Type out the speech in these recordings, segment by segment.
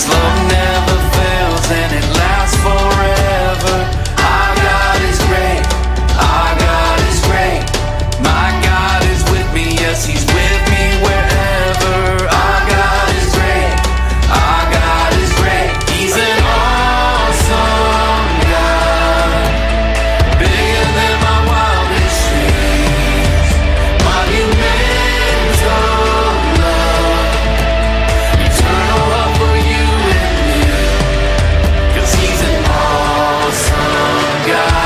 slow God.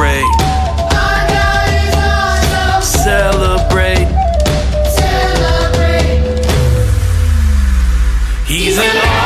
celebrate. Celebrate. Celebrate. He's an